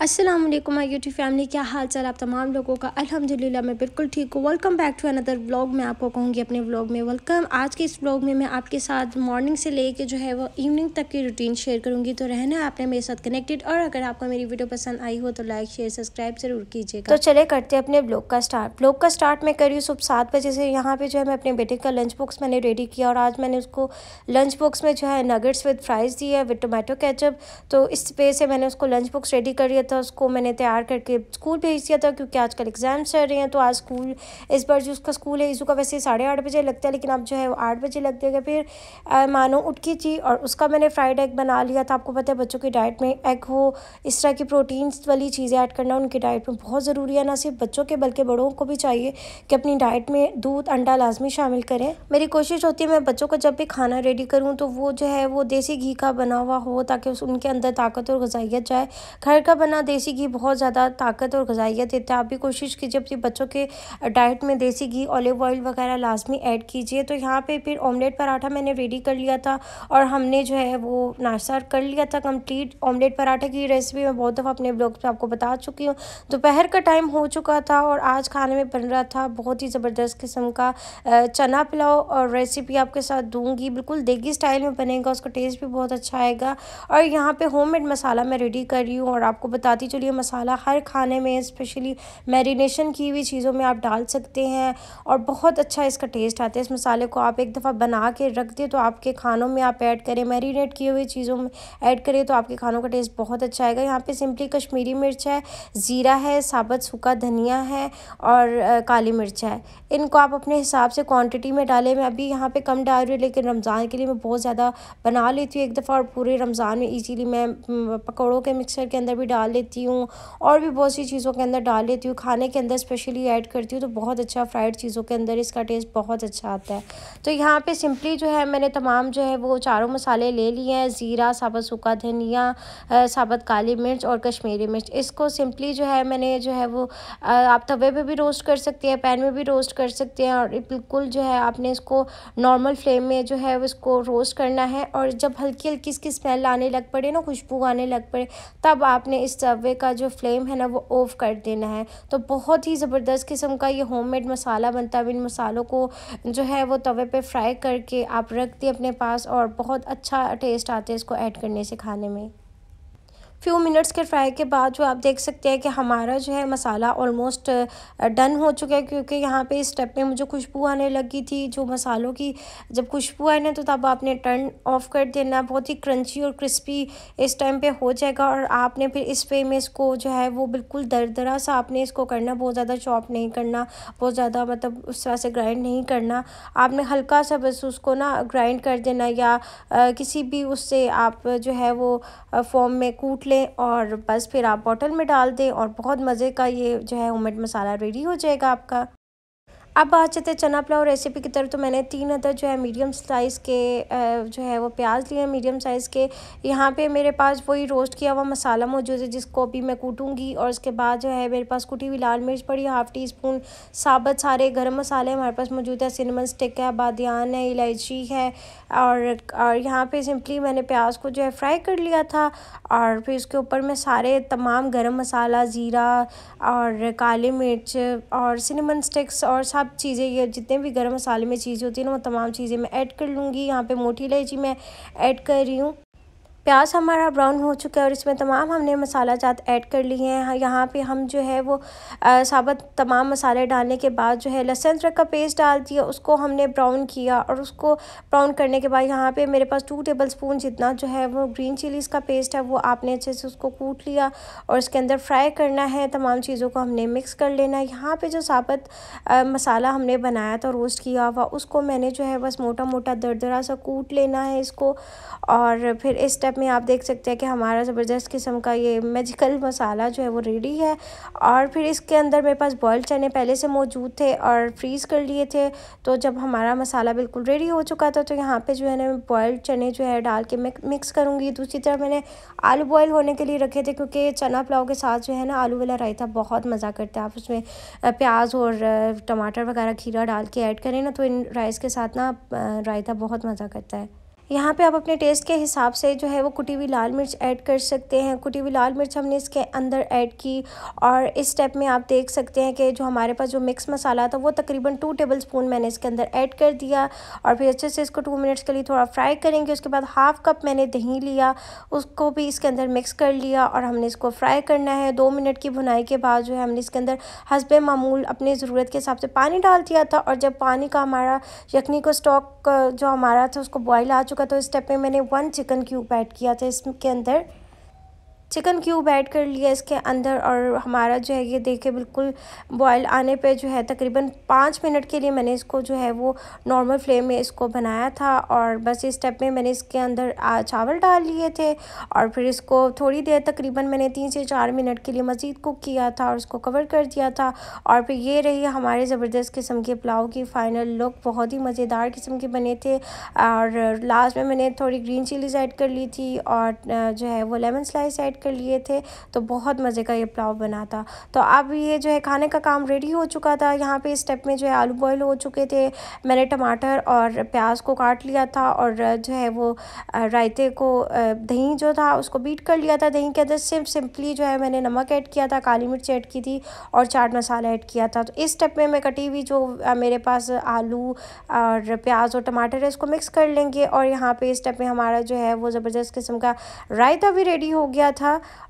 अस्सलाम वालेकुम my YouTube family क्या हाल चाल आप तमाम लोगों का? अल्हम्दुलिल्लाह, मैं बिल्कुल ठीक हूँ। Welcome back to another vlog मैं आपको कहूँगी अपने व्लॉग में। वेलकम आज के इस व्लॉग में मैं आपके साथ मॉर्निंग से लेके जो है वो इवनिंग तक की रूटीन शेयर करूँगी। तो रहना आपने मेरे साथ कनेक्टेड और अगर आपको मेरी वीडियो पसंद आई हो तो लाइक शेयर सब्सक्राइब ज़रूर कीजिएगा। तो चले करते हैं अपने ब्लॉग का स्टार्ट ब्लॉग का स्टार्ट मैं करी सुबह सात बजे से। यहाँ पर जो है मैं अपने बेटे का लंच बॉक्स मैंने रेडी किया और आज मैंने उसको लंच बॉक्स में जो है नगेट्स विद फ्राइज़ दिया विद टोमेटो कैचअप तो इस पे से मैंने उसको लंच बॉक्स रेडी कर था, उसको मैंने तैयार करके स्कूल भेज दिया था क्योंकि आजकल एग्ज़ाम्स चल रहे हैं तो आज स्कूल, इस बार जो उसका स्कूल है ईजू का वैसे साढ़े आठ बजे लगता है, लेकिन अब जो है वो आठ बजे लग देगा फिर मानो उठ की थी और उसका मैंने फ्राइड एग बना लिया था। आपको पता है, बच्चों की डाइट में एग हो, इस तरह की प्रोटीन्स वाली चीज़ें ऐड करना उनकी डाइट में बहुत ज़रूरी है। ना सिर्फ़ बच्चों के, बल्कि बड़ों को भी चाहिए कि अपनी डाइट में दूध, अंडा लाजमी शामिल करें। मेरी कोशिश होती है, मैं बच्चों को जब भी खाना रेडी करूँ तो वो जो है वो देसी घी का बना हुआ हो, ताकि उनके अंदर ताकत और गजाइत जाए। घर का बना देसी घी बहुत ज़्यादा ताकत और गजाइत देता है। आप भी कोशिश कीजिए अपने बच्चों के डाइट में देसी घी ऑलिव ऑयल वगैरह लाजमी ऐड कीजिए। तो यहाँ पे फिर ऑमलेट पराठा मैंने रेडी कर लिया था और हमने जो है वो नाश्ता कर लिया था कंप्लीट ऑमलेट पराठा की रेसिपी मैं बहुत दफ़ा अपने ब्लॉग पर आपको बता चुकी हूँ। दोपहर का टाइम हो चुका था और आज खाने में बन रहा था बहुत ही ज़बरदस्त किस्म का चना पुलाव और रेसिपी आपके साथ दूँगी। बिल्कुल देगी स्टाइल में बनेगा, उसका टेस्ट भी बहुत अच्छा आएगा। और यहाँ पे होममेड मसाला मैं रेडी कर रही हूँ और आपको बताती, चलिए मसाला हर खाने में स्पेशली मैरिनेशन की हुई चीज़ों में आप डाल सकते हैं और बहुत अच्छा इसका टेस्ट आता है। इस मसाले को आप एक दफ़ा बना के रख दें तो आपके खानों में आप ऐड करें। मैरिनेट किए हुए चीज़ों में ऐड करें तो आपके खानों का टेस्ट बहुत अच्छा आएगा। यहाँ पे सिंपली कश्मीरी मिर्च है, ज़ीरा है, साबत सूखा धनिया है और काली मिर्च है। इनको आप अपने हिसाब से क्वांटिटी में डालें। मैं अभी यहाँ पे कम डाल रही हूँ, लेकिन रमज़ान के लिए मैं बहुत ज़्यादा बना लेती हूँ एक दफ़ा और पूरे रमज़ान में इजीली मैं पकौड़ों के मिक्सर के अंदर भी डाल लेती हूँ और भी बहुत सी चीज़ों के अंदर डाल लेती हूँ। खाने के अंदर स्पेशली ऐड करती हूँ तो बहुत अच्छा फ्राइड चीज़ों के अंदर इसका टेस्ट बहुत अच्छा आता है। तो यहाँ पे सिंपली जो है मैंने तमाम जो है वो चारों मसाले ले लिए हैं। ज़ीरा, साबत सूखा धनिया साबत काली मिर्च और कश्मीरी मिर्च। इसको सिंपली जो है मैंने जो है वो आप तवे पर भी रोस्ट कर सकते हैं पैन में भी रोस्ट कर सकते हैं और बिल्कुल जो है आपने इसको नॉर्मल फ्लेम में जो है इसको रोस्ट करना है। और जब हल्की हल्की इसकी स्मेल आने लग पड़े ना, खुशबू आने लग पड़े, तब आपने इस तवे का जो फ्लेम है ना, वो ऑफ़ कर देना है। तो बहुत ही ज़बरदस्त किस्म का ये होममेड मसाला बनता है। इन मसालों को जो है, वो तवे पे फ्राई करके आप रख दिए अपने पास और बहुत अच्छा टेस्ट आता है इसको ऐड करने से खाने में। फ्यू मिनट्स के फ्राई के बाद जो आप देख सकते हैं कि हमारा जो है मसाला ऑलमोस्ट डन हो चुका है, क्योंकि यहाँ पे इस स्टेप में मुझे खुशबू आने लगी थी। जो मसालों की, जब खुशबू आए ना तो तब आपने टर्न ऑफ़ कर देना। बहुत ही क्रंची और क्रिस्पी इस टाइम पे हो जाएगा और आपने फिर इस वे में इसको जो है, वो बिल्कुल दर दरा सा आपने इसको करना। बहुत ज़्यादा चॉप नहीं करना, बहुत ज़्यादा मतलब उस तरह से ग्राइंड नहीं करना। आपने हल्का सा बस उसको ना ग्राइंड कर देना या किसी भी उससे आप जो है वो फॉर्म में कूट लें और बस फिर आप बॉटल में डाल दें और बहुत मज़े का ये जो है होममेड मसाला रेडी हो जाएगा आपका। अब बात चलते चना पुलाव रेसिपी की तरफ़। तो मैंने तीन अदर जो है मीडियम साइज़ के जो है वो प्याज लिए हैं मीडियम साइज़ के। यहाँ पे मेरे पास वही रोस्ट किया हुआ मसाला मौजूद है, जिसको अभी मैं कूटूँगी। और उसके बाद जो है मेरे पास कुटी हुई लाल मिर्च पड़ी हाफ़ टी स्पून साबत सारे गर्म मसाले हमारे पास मौजूद है। सिनेमन स्टिक है, बादियान है, इलायची है। और और यहाँ पर सिंपली मैंने प्याज को जो है फ्राई कर लिया था। और फिर उसके ऊपर मैं सारे तमाम गर्म मसाला, ज़ीरा और काली मिर्च और सिनेमन स्टिक्स और सब सब चीज़ें, ये जितने भी गर्म मसाले में चीज़ें होती है ना, वो तमाम चीज़ें मैं ऐड कर लूँगी। यहाँ पे मोटी इलायची मैं ऐड कर रही हूँ। प्याज हमारा ब्राउन हो चुका है और इसमें तमाम हमने मसाला जात ऐड कर लिए हैं। यहाँ पे हम जो है वो साबत तमाम मसाले डालने के बाद जो है लहसुन अदरक का पेस्ट डाल दिया, उसको हमने ब्राउन किया और उसको ब्राउन करने के बाद यहाँ पे मेरे पास टू टेबल स्पून जितना जो है वो ग्रीन चिलीज़ का पेस्ट है, वो आपने अच्छे से उसको कूट लिया और इसके अंदर फ्राई करना है। तमाम चीज़ों को हमने मिक्स कर लेना है। यहाँ पर जो साबत मसाला हमने बनाया था रोस्ट किया हुआ, उसको मैंने जो है बस मोटा मोटा दरदरा सा कूट लेना है इसको और फिर इस स्टेप में आप देख सकते हैं कि हमारा ज़बरदस्त किस्म का ये मैजिकल मसाला जो है वो रेडी है। और फिर इसके अंदर मेरे पास बॉयल चने पहले से मौजूद थे और फ्रीज़ कर लिए थे। तो जब हमारा मसाला बिल्कुल रेडी हो चुका था तो यहाँ पे जो है ना बॉयल्ड चने जो है डाल के मिक्स करूँगी। दूसरी तरफ़ मैंने आलू बॉयल होने के लिए रखे थे, क्योंकि चना पुलाव के साथ जो है ना आलू वाला रायता बहुत मज़ा करता आप उसमें प्याज और टमाटर वगैरह खीरा डाल के ऐड करें ना तो इन राइस के साथ ना रायता बहुत मज़ा करता है। यहाँ पे आप अपने टेस्ट के हिसाब से जो है वो कुटी हुई लाल मिर्च ऐड कर सकते हैं। कुटी हुई लाल मिर्च हमने इसके अंदर ऐड की और इस स्टेप में आप देख सकते हैं कि जो हमारे पास जो मिक्स मसाला था वो तकरीबन टू टेबल स्पून मैंने इसके अंदर ऐड कर दिया और फिर अच्छे से इसको टू मिनट्स के लिए थोड़ा फ्राई करेंगे। उसके बाद हाफ़ कप मैंने दही लिया, उसको भी इसके अंदर मिक्स कर लिया और हमने इसको फ्राई करना है। दो मिनट की भुनाई के बाद जो है हमने इसके अंदर हसब मामूल अपनी ज़रूरत के हिसाब से पानी डाल दिया था और जब पानी का हमारा यखनी को स्टॉक जो हमारा था उसको बॉयल आ चुका तो इस स्टेप में मैंने वन चिकन क्यूब ऐड किया था इसके अंदर चिकन क्यूब ऐड कर लिया इसके अंदर? और हमारा जो है, ये देखे बिल्कुल बॉयल आने पे जो है, तकरीबन पाँच मिनट के लिए मैंने इसको जो है, वो नॉर्मल फ्लेम में इसको बनाया था। और बस इस स्टेप में मैंने इसके अंदर चावल डाल लिए थे। और फिर इसको थोड़ी देर तकरीबन मैंने तीन से चार मिनट के लिए मज़ीद कुक किया था और उसको कवर कर दिया था। और फिर ये रही हमारे ज़बरदस्त किस्म के पुलाव की फ़ाइनल लुक बहुत ही मज़ेदार किस्म के बने थे। और लास्ट में मैंने थोड़ी ग्रीन चिलीज़ ऐड कर ली थी और जो है, वो लेमन स्लाइस ऐड कर लिए थे तो बहुत मज़े का ये पुलाव बना था। तो अब ये जो है खाने का काम रेडी हो चुका था। यहाँ पे स्टेप में जो है आलू बॉयल हो चुके थे। मैंने टमाटर और प्याज को काट लिया था और जो है वो रायते को दही जो था उसको बीट कर लिया था दही के अंदर। सिर्फ़ सिंपली जो है मैंने नमक ऐड किया था, काली मिर्च ऐड की थी और चाट मसाला ऐड किया था। तो इस स्टेप में मैं कटी हुई जो मेरे पास आलू और प्याज और टमाटर है इसको मिक्स कर लेंगे और यहाँ पे इस स्टेप में हमारा जो है वो ज़बरदस्त किस्म का रायता भी रेडी हो गया था।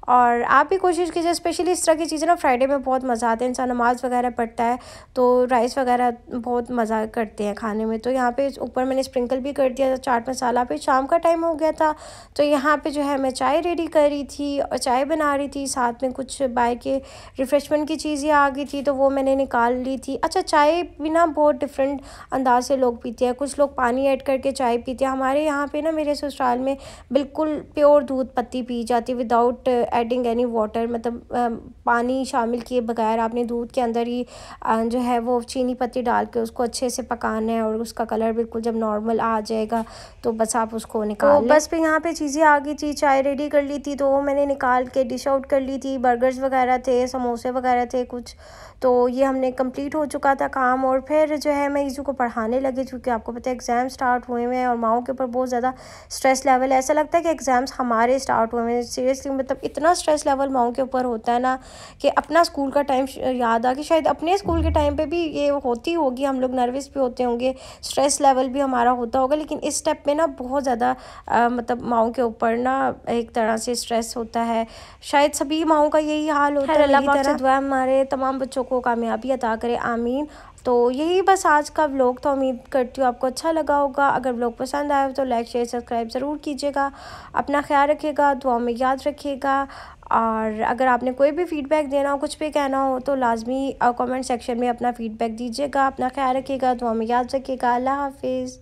और आप भी कोशिश कीजिए स्पेशली इस तरह की चीज़ें ना फ्राइडे में बहुत मज़ा आता है। इंसान नमाज़ वगैरह पढ़ता है तो राइस वगैरह बहुत मज़ा करते हैं खाने में। तो यहाँ पे ऊपर मैंने स्प्रिंकल भी कर दिया था, चाट मसाला पे शाम का टाइम हो गया था तो यहाँ पे जो है मैं चाय रेडी कर रही थी और चाय बना रही थी। साथ में कुछ बाय के रिफ़्रेशमेंट की चीज़ें आ गई थी तो वो मैंने निकाल ली थी। अच्छा चाय भी ना बहुत डिफरेंट अंदाज से लोग पीते हैं। कुछ लोग पानी ऐड करके चाय पीते हैं। हमारे यहाँ पे ना, मेरे ससुराल में बिल्कुल प्योर दूध पत्ती पी जाती है। विदाउट एडिंग एनी वाटर मतलब पानी शामिल किए बगैर आपने दूध के अंदर ही जो है वो चीनी पत्ती डाल के उसको अच्छे से पकाना है और उसका कलर बिल्कुल जब नॉर्मल आ जाएगा तो बस आप उसको निकाल तो बस फिर यहाँ पे चीज़ें आ गई थी चाय रेडी कर ली थी तो वो मैंने निकाल के डिश आउट कर ली थी। बर्गर्स वगैरह थे समोसे वगैरह थे कुछ तो ये हमने कंप्लीट हो चुका था काम और फिर जो है मैं ईजू को पढ़ाने लगी क्योंकि आपको पता है एग्ज़ाम स्टार्ट हुए हुए हैं और माओ के ऊपर बहुत ज़्यादा स्ट्रेस लेवल है। ऐसा लगता है कि एग्ज़ाम्स हमारे स्टार्ट हुए हैं। सीरियसली मतलब इतना स्ट्रेस लेवल माओ के ऊपर होता है ना कि अपना स्कूल का टाइम याद आ कि शायद अपने स्कूल के टाइम पर भी ये होती होगी हम लोग नर्वस भी होते होंगे स्ट्रेस लेवल भी हमारा होता होगा लेकिन इस स्टेप में ना बहुत ज़्यादा मतलब माओ के ऊपर ना एक तरह से स्ट्रेस होता है। शायद सभी माओ का यही हाल होता है अल्लाह दुआ हमारे तमाम बच्चों को कामयाबी अता करे आमीन। तो यही बस आज का व्लॉग तो उम्मीद करती हूँ आपको अच्छा लगा होगा। अगर व्लॉग पसंद आया हो तो लाइक शेयर सब्सक्राइब ज़रूर कीजिएगा। अपना ख्याल रखिएगा दुआ में याद रखिएगा। और अगर आपने कोई भी फ़ीडबैक देना हो, कुछ भी कहना हो तो लाजमी कमेंट सेक्शन में अपना फ़ीडबैक दीजिएगा। अपना ख्याल रखिएगा दुआ में याद रखिएगा। अल्लाह हाफिज़।